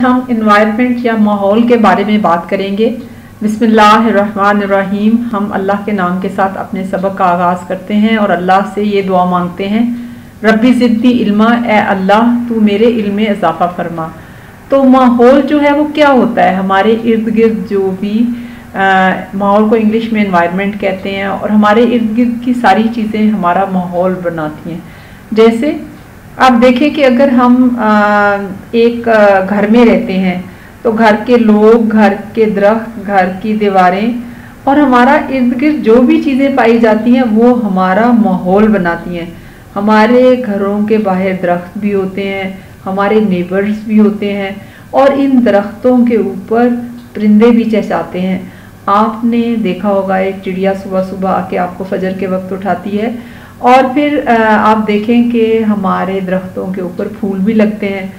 हम इन्वायरमेंट या माहौल के बारे में बात करेंगे। बिस्मिल्लाहिर्रहमानिर्रहीम, हम अल्लाह के नाम के साथ अपने सबक का आगाज़ करते हैं और अल्लाह से ये दुआ मांगते हैं, रब्बी ज़िद्दी इल्मा, ए अल्लाह, तू मेरे इल्म में इजाफ़ा फरमा। तो माहौल जो है वो क्या होता है? हमारे इर्द गिर्द जो भी माहौल को इंग्लिश में इन्वायरमेंट कहते हैं और हमारे इर्द गिर्द की सारी चीज़ें हमारा माहौल बनाती हैं। जैसे आप देखें कि अगर हम एक घर में रहते हैं तो घर के लोग, घर के दरख्त, घर की दीवारें और हमारा इर्द गिर्द जो भी चीज़ें पाई जाती हैं, वो हमारा माहौल बनाती हैं। हमारे घरों के बाहर दरख्त भी होते हैं, हमारे नेबर्स भी होते हैं और इन दरख्तों के ऊपर परिंदे भी चहचाते हैं। आपने देखा होगा, एक चिड़िया सुबह सुबह आके आपको फजर के वक्त उठाती है और फिर आप देखें कि हमारे दरख्तों के ऊपर फूल भी लगते हैं।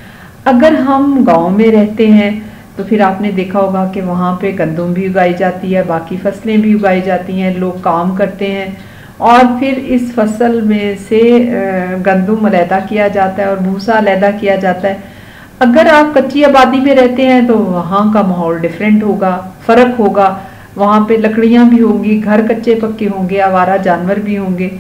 अगर हम गाँव में रहते हैं तो फिर आपने देखा होगा कि वहाँ पे गंदम भी उगाई जाती है, बाकी फ़सलें भी उगाई जाती हैं, लोग काम करते हैं। और फिर इस फ़सल में से गंदम अलहदा किया जाता है और भूसा अलहदा किया जाता है। अगर आप कच्ची आबादी में रहते हैं तो वहाँ का माहौल डिफरेंट होगा, फ़र्क होगा। वहाँ पे लकड़ियाँ भी होंगी, घर कच्चे पक्के होंगे, आवारा जानवर भी होंगे।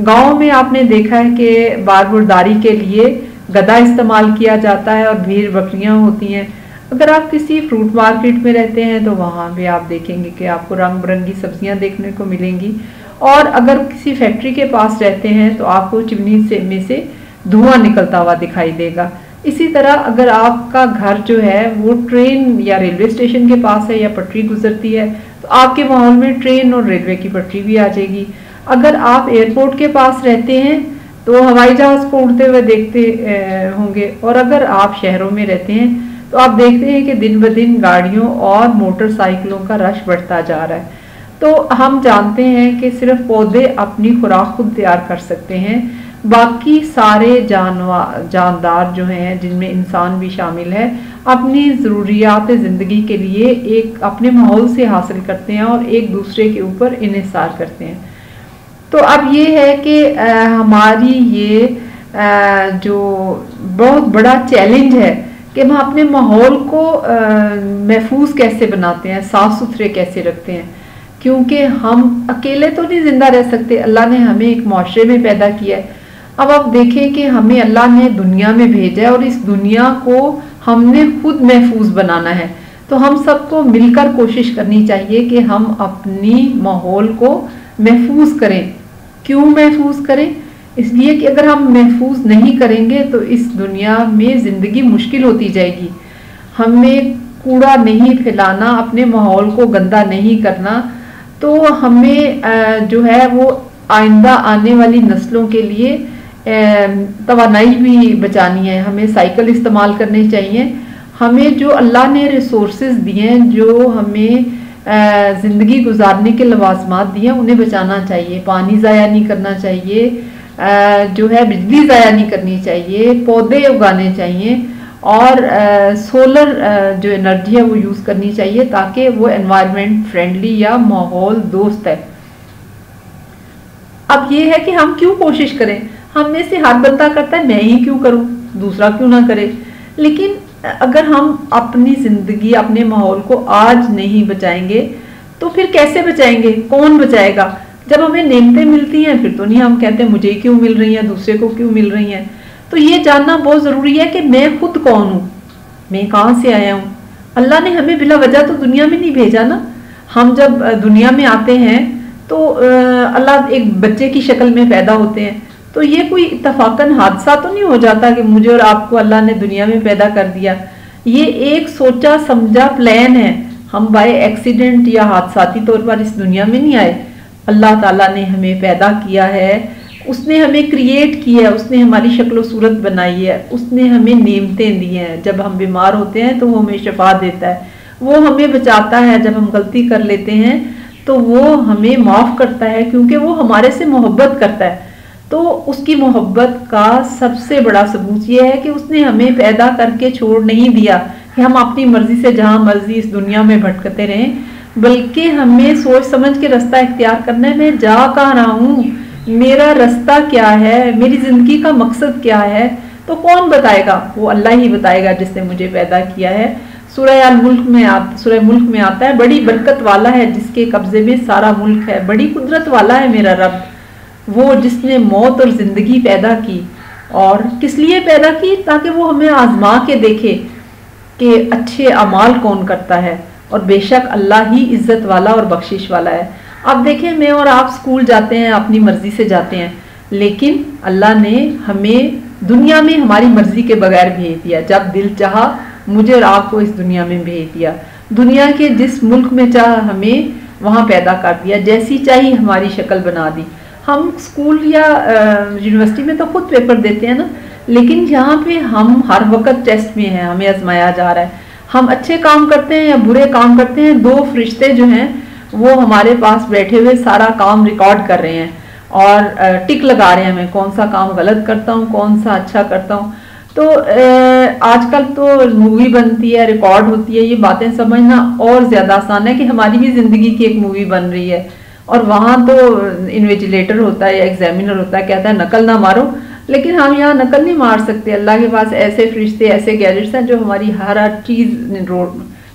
गाँव में आपने देखा है कि बारबुरदारी के लिए गदा इस्तेमाल किया जाता है और भीड़ बकरियाँ होती हैं। अगर आप किसी फ्रूट मार्केट में रहते हैं तो वहाँ भी आप देखेंगे कि आपको रंग बिरंगी सब्ज़ियाँ देखने को मिलेंगी। और अगर किसी फैक्ट्री के पास रहते हैं तो आपको चिमनी से, में से धुआँ निकलता हुआ दिखाई देगा। इसी तरह अगर आपका घर जो है, वो ट्रेन या रेलवे स्टेशन के पास है या पटरी गुजरती है तो आपके माहौल में ट्रेन और रेलवे की पटरी भी आ जाएगी। अगर आप एयरपोर्ट के पास रहते हैं तो हवाई जहाज़ को उड़ते हुए देखते होंगे। और अगर आप शहरों में रहते हैं तो आप देखते हैं कि दिन ब दिन गाड़ियों और मोटरसाइकिलों का रश बढ़ता जा रहा है। तो हम जानते हैं कि सिर्फ़ पौधे अपनी खुराक खुद तैयार कर सकते हैं। बाकी सारे जानवर जानदार जो हैं, जिनमें इंसान भी शामिल है, अपनी ज़रूरियात ज़िंदगी के लिए एक अपने माहौल से हासिल करते हैं और एक दूसरे के ऊपर इसार करते हैं। तो अब ये है कि हमारी ये जो बहुत बड़ा चैलेंज है कि हम अपने माहौल को महफूज कैसे बनाते हैं, साफ़ सुथरे कैसे रखते हैं। क्योंकि हम अकेले तो नहीं ज़िंदा रह सकते, अल्लाह ने हमें एक माशरे में पैदा किया है। अब आप देखें कि हमें अल्लाह ने दुनिया में भेजा है और इस दुनिया को हमने खुद महफूज बनाना है। तो हम सबको मिलकर कोशिश करनी चाहिए कि हम अपनी माहौल को महफूज करें। क्यों महफूज करें? इसलिए कि अगर हम महफूज नहीं करेंगे तो इस दुनिया में ज़िंदगी मुश्किल होती जाएगी। हमें कूड़ा नहीं फैलाना, अपने माहौल को गंदा नहीं करना तो हमें जो है वो आइंदा आने वाली नस्लों के लिए तोानाई भी बचानी है। हमें साइकिल इस्तेमाल करने चाहिए। हमें जो अल्लाह ने रिसोर्स दिए हैं, जो हमें ज़िंदगी गुजारने के लवाजमात दिए उन्हें बचाना चाहिए, पानी ज़ाया नहीं करना चाहिए जो है बिजली ज़ाया नहीं करनी चाहिए, पौधे उगाने चाहिए और सोलर जो एनर्जी है वो यूज़ करनी चाहिए ताकि वो एनवायरनमेंट फ्रेंडली या माहौल दोस्त है। अब ये है कि हम क्यों कोशिश करें? हम में से हर बंदा करता है, मैं ही क्यों करूँ? दूसरा क्यों ना करे? लेकिन अगर हम अपनी ज़िंदगी, अपने माहौल को आज नहीं बचाएँगे तो फिर कैसे बचाएँगे? कौन बचाएगा? जब हमें नेमतें मिलती हैं, फिर तो नहीं हम कहते, मुझे क्यों मिल रही हैं? दूसरे को क्यों मिल रही हैं? तो ये जानना बहुत ज़रूरी है कि मैं खुद कौन हूँ? मैं कहाँ से आया हूँ? अल्लाह ने हमें बिला वजह तो दुनिया में नहीं भेजा ना? हम जब दुनिया में आते हैं तो अल्लाह एक बच्चे की शक्ल में पैदा होते हैं। तो ये कोई इतफाकन हादसा तो नहीं हो जाता कि मुझे और आपको अल्लाह ने दुनिया में पैदा कर दिया? ये एक सोचा समझा प्लान है। हम बाय एक्सीडेंट या हादसाती तौर पर इस दुनिया में नहीं आए। अल्लाह ताला ने हमें पैदा किया है। उसने हमें क्रिएट किया है। उसने हमारी शक्ल सूरत बनाई है। उसने हमें नेमतें दी हैं। जब हम बीमार होते हैं तो वो हमें शफा देता है। वो हमें बचाता है। जब हम गलती कर लेते हैं तो वो हमें माफ़ करता है। क्योंकि वो हमारे से मोहब्बत करता है। तो उसकी मोहब्बत का सबसे बड़ा सबूत यह है कि उसने हमें पैदा करके छोड़ नहीं दिया कि हम अपनी मर्ज़ी से जहाँ मर्ज़ी इस दुनिया में भटकते रहें, बल्कि हमें सोच समझ के रास्ता इख्तियार करना है, मैं जा कहाँ रहा हूँ? मेरा रास्ता क्या है? मेरी ज़िंदगी का मकसद क्या है? तो कौन बताएगा? वो अल्लाह ही बताएगा जिसने मुझे पैदा किया है। सूरह मुल्क में आ, सूरह मुल्क में आता है, बड़ी बरकत वाला है, जिसके कब्जे में सारा मुल्क है, बड़ी कुदरत वाला है मेरा रब। वो जिसने मौत और ज़िंदगी पैदा की और किस लिए पैदा की ताकि वो हमें आजमा के देखे कि अच्छे अमाल कौन करता है और बेशक अल्लाह ही इज़्ज़त वाला और बख्शिश वाला है। अब देखें, मैं और आप स्कूल जाते हैं, अपनी मर्ज़ी से जाते हैं, लेकिन अल्लाह ने हमें दुनिया में हमारी मर्ज़ी के बगैर भेज दिया। जब दिल चाह, मुझे और आपको इस दुनिया में भेज दिया। दुनिया के जिस मुल्क में चाह, हमें वहाँ पैदा कर दिया। जैसी चाहिए हमारी शक्ल बना दी। हम स्कूल या यूनिवर्सिटी में तो खुद पेपर देते हैं ना, लेकिन यहाँ पे हम हर वक्त टेस्ट में हैं, हमें आजमाया जा रहा है। हम अच्छे काम करते हैं या बुरे काम करते हैं, दो फरिश्ते जो हैं, वो हमारे पास बैठे हुए सारा काम रिकॉर्ड कर रहे हैं और टिक लगा रहे हैं मैं कौन सा काम गलत करता हूँ, कौन सा अच्छा करता हूँ। तो आजकल तो मूवी बनती है रिकॉर्ड होती है, ये बातें समझना और ज़्यादा आसान है कि हमारी भी ज़िंदगी की एक मूवी बन रही है। और वहाँ तो इन्वेजिलेटर होता है या एग्जामिनर होता है, कहता है, नकल ना मारो। लेकिन हम यहाँ नकल नहीं मार सकते। अल्लाह के पास ऐसे फरिश्ते ऐसे गैजेट्स हैं जो हमारी हर हर चीज़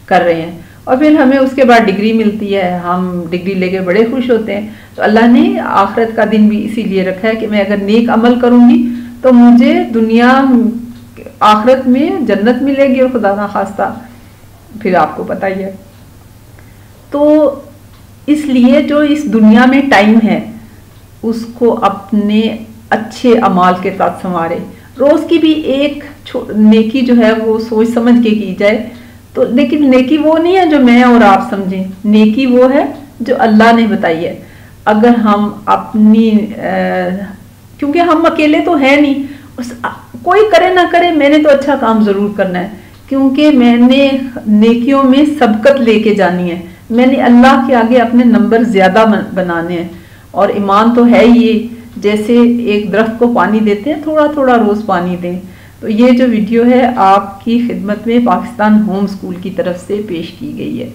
कर रहे हैं। और फिर हमें उसके बाद डिग्री मिलती है। हम डिग्री लेके बड़े खुश होते हैं। तो अल्लाह ने आखिरत का दिन भी इसीलिए रखा है कि मैं अगर नेक अमल करूँगी तो मुझे दुनिया आखिरत में जन्नत मिलेगी और खुदा ना खास्ता। फिर आपको पता ही है। तो इसलिए जो इस दुनिया में टाइम है, उसको अपने अच्छे अमाल के साथ संवारे। रोज़ की भी एक नेकी जो है, वो सोच समझ के की जाए। तो लेकिन नेकी वो नहीं है जो मैं और आप समझें। नेकी वो है जो अल्लाह ने बताई है। अगर हम अपनी क्योंकि हम अकेले तो है नहीं। उस कोई करे ना करे, मैंने तो अच्छा काम ज़रूर करना है। क्योंकि मैंने नेकियों में सबकत लेके जानी है। मैंने अल्लाह के आगे अपने नंबर ज़्यादा बनाने हैं। और ईमान तो है ही, जैसे एक दरख्त को पानी देते हैं थोड़ा थोड़ा रोज़ पानी दें। तो ये जो वीडियो है, आपकी खिदमत में पाकिस्तान होम स्कूल की तरफ़ से पेश की गई है।